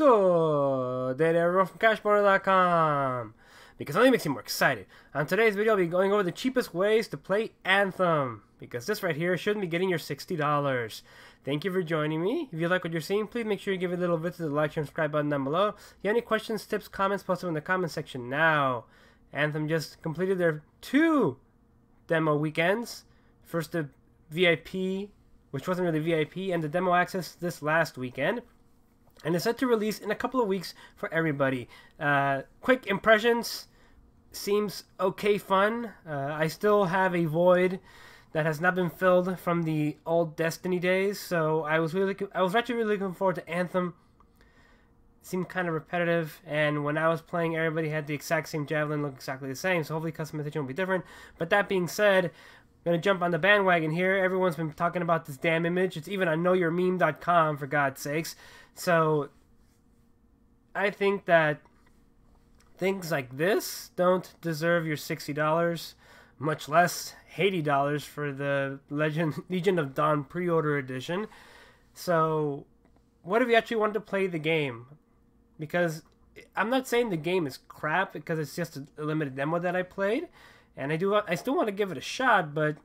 Good day to everyone from CashBoner.com because nothing makes me more excited. On today's video, I'll be going over the cheapest ways to play Anthem because this right here shouldn't be getting your $60. Thank you for joining me. If you like what you're seeing, please make sure you give it a little bit to the like and subscribe button down below. If you have any questions, tips, comments, post them in the comment section now. Anthem just completed their two demo weekends. First the VIP, which wasn't really VIP, and the demo access this last weekend and it's set to release in a couple of weeks for everybody. Uh, quick impressions seems okay fun. Uh, I still have a void that has not been filled from the old Destiny days, so I was really I was actually really looking forward to Anthem. Seemed kind of repetitive, and when I was playing, everybody had the exact same javelin, look exactly the same. So hopefully customization will be different. But that being said, gonna jump on the bandwagon here. Everyone's been talking about this damn image. It's even on KnowYourMeme.com for God's sakes. So I think that things like this don't deserve your $60, much less $80 for the Legend Legion of Dawn pre-order edition. So what if you actually wanted to play the game? Because I'm not saying the game is crap because it's just a limited demo that I played, and I do I still want to give it a shot, but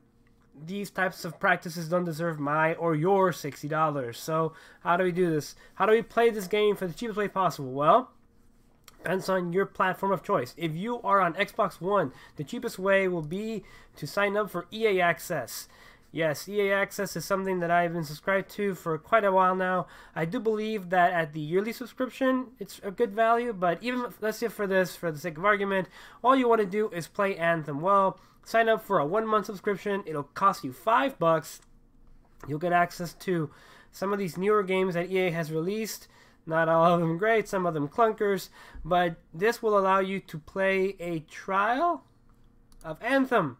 these types of practices don't deserve my or your $60. So how do we do this? How do we play this game for the cheapest way possible? Well, depends on your platform of choice. If you are on Xbox One, the cheapest way will be to sign up for EA Access. Yes, EA Access is something that I've been subscribed to for quite a while now. I do believe that at the yearly subscription, it's a good value, but even, let's say for this, for the sake of argument, all you want to do is play Anthem. Well, sign up for a one month subscription. It'll cost you five bucks. You'll get access to some of these newer games that EA has released. Not all of them great, some of them clunkers, but this will allow you to play a trial of Anthem.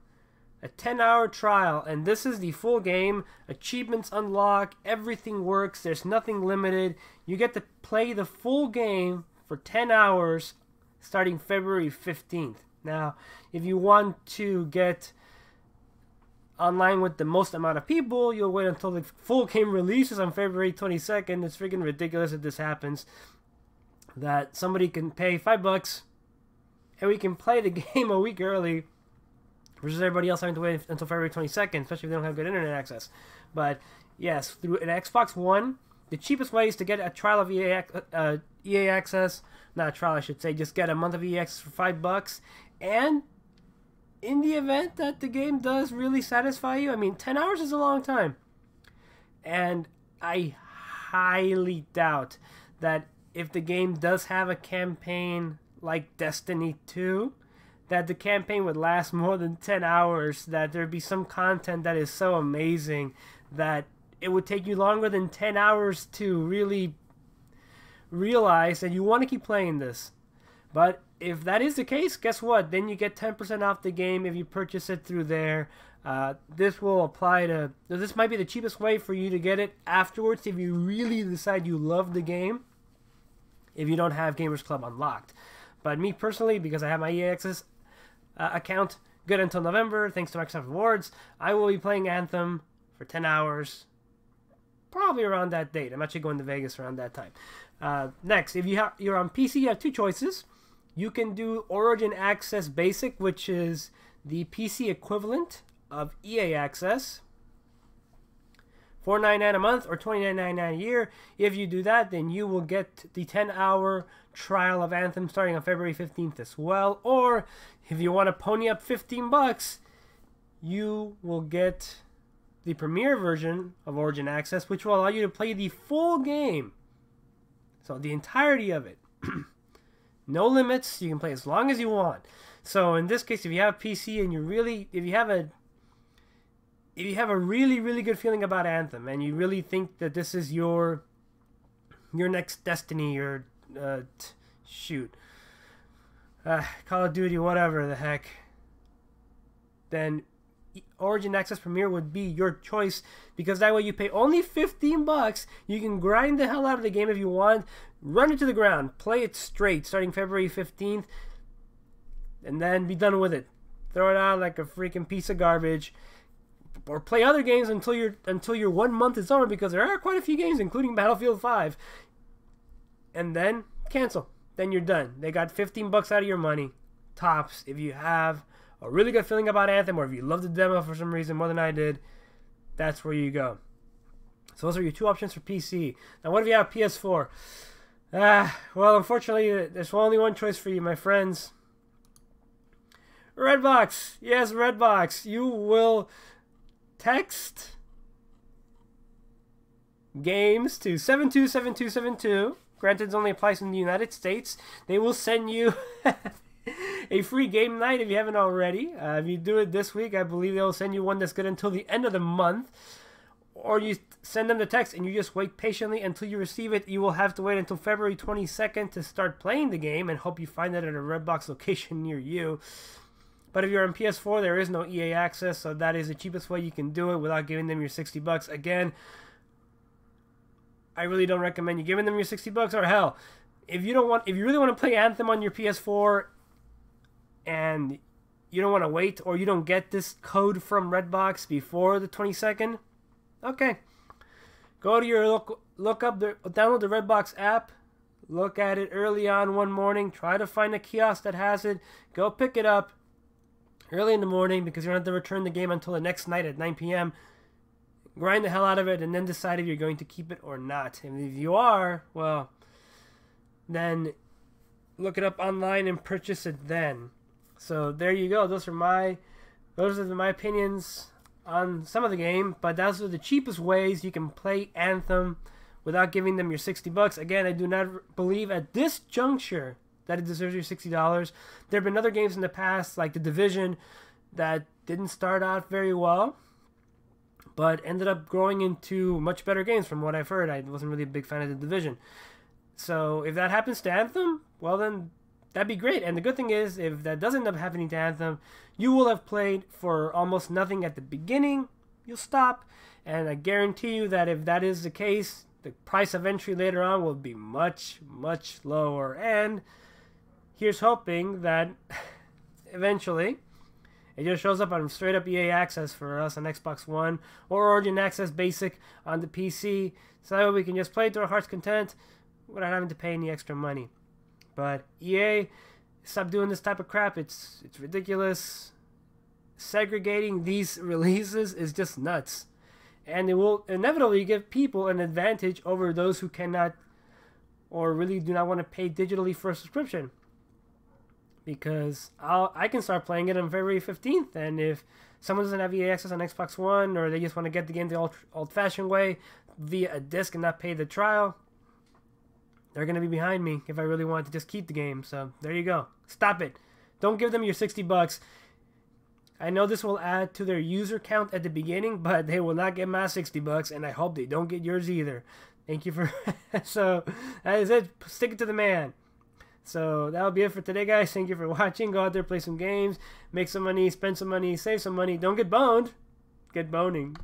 A 10 hour trial, and this is the full game. Achievements unlock, everything works, there's nothing limited. You get to play the full game for 10 hours starting February 15th. Now, if you want to get online with the most amount of people, you'll wait until the full game releases on February 22nd. It's freaking ridiculous if this happens. That somebody can pay five bucks and we can play the game a week early versus everybody else having to wait until February 22nd, especially if they don't have good internet access. But yes, through an Xbox One, the cheapest way is to get a trial of EA, uh, EA access. Not a trial, I should say. Just get a month of EA access for five bucks, and in the event that the game does really satisfy you, I mean, 10 hours is a long time. And I highly doubt that if the game does have a campaign like Destiny 2, that the campaign would last more than 10 hours, that there'd be some content that is so amazing that it would take you longer than 10 hours to really realize that you want to keep playing this. But if that is the case, guess what? Then you get 10% off the game if you purchase it through there. Uh, this will apply to. This might be the cheapest way for you to get it afterwards if you really decide you love the game. If you don't have Gamers Club unlocked, but me personally, because I have my EA Access uh, account good until November, thanks to Microsoft Rewards, I will be playing Anthem for 10 hours, probably around that date. I'm actually going to Vegas around that time. Uh, next, if you have you're on PC, you have two choices you can do Origin Access Basic, which is the PC equivalent of EA Access. $4.99 a month or $29.99 a year. If you do that, then you will get the 10-hour trial of Anthem starting on February 15th as well. Or if you want to pony up 15 bucks, you will get the premiere version of Origin Access, which will allow you to play the full game. So the entirety of it. No limits. You can play as long as you want. So in this case, if you have a PC and you really, if you have a, if you have a really really good feeling about Anthem and you really think that this is your, your next Destiny or, uh, shoot, uh, Call of Duty, whatever the heck, then Origin Access Premier would be your choice because that way you pay only 15 bucks. You can grind the hell out of the game if you want, run it to the ground, play it straight starting February 15th, and then be done with it. Throw it out like a freaking piece of garbage. Or play other games until your until your one month is over because there are quite a few games, including Battlefield 5. and then cancel. Then you're done. They got 15 bucks out of your money, tops. If you have a really good feeling about Anthem, or if you love the demo for some reason more than I did, that's where you go. So those are your two options for PC. Now, what if you have PS4? Ah, well, unfortunately, there's only one choice for you, my friends. Redbox. Yes, Redbox. You will text games to 727272. Granted, it only applies in the United States. They will send you a free game night if you haven't already. Uh, if you do it this week, I believe they'll send you one that's good until the end of the month. Or you send them the text and you just wait patiently until you receive it. You will have to wait until February 22nd to start playing the game and hope you find it at a Redbox location near you. But if you're on PS4, there is no EA access, so that is the cheapest way you can do it without giving them your 60 bucks. Again, I really don't recommend you giving them your 60 bucks or hell, if you don't want if you really want to play Anthem on your PS4 and you don't want to wait or you don't get this code from Redbox before the 22nd, okay. Go to your look look up the download the Redbox app, look at it early on one morning, try to find a kiosk that has it, go pick it up early in the morning because you don't have to return the game until the next night at 9 p.m. Grind the hell out of it and then decide if you're going to keep it or not. And if you are, well, then look it up online and purchase it then. So there you go. Those are my those are my opinions on some of the game, but those are the cheapest ways you can play Anthem without giving them your 60 bucks. Again, I do not believe at this juncture that it deserves your $60. There have been other games in the past, like The Division, that didn't start out very well, but ended up growing into much better games from what I've heard. I wasn't really a big fan of The Division. So if that happens to Anthem, well then that'd be great. And the good thing is, if that doesn't end up happening to Anthem, you will have played for almost nothing at the beginning. You'll stop, and I guarantee you that if that is the case, the price of entry later on will be much, much lower. And here's hoping that eventually it just shows up on straight up EA Access for us on Xbox One or Origin Access Basic on the PC. So that way we can just play to our heart's content without having to pay any extra money. But EA, stop doing this type of crap. It's it's ridiculous. Segregating these releases is just nuts. And it will inevitably give people an advantage over those who cannot or really do not want to pay digitally for a subscription because I'll, I can start playing it on February 15th. And if someone doesn't have EA access on Xbox One or they just want to get the game the old, old fashioned way via a disc and not pay the trial, they're going to be behind me if I really want to just keep the game. So there you go. Stop it. Don't give them your 60 bucks. I know this will add to their user count at the beginning, but they will not get my 60 bucks, and I hope they don't get yours either. Thank you for. so that is it. Stick it to the man. So that'll be it for today, guys. Thank you for watching. Go out there, play some games, make some money, spend some money, save some money. Don't get boned. Get boning.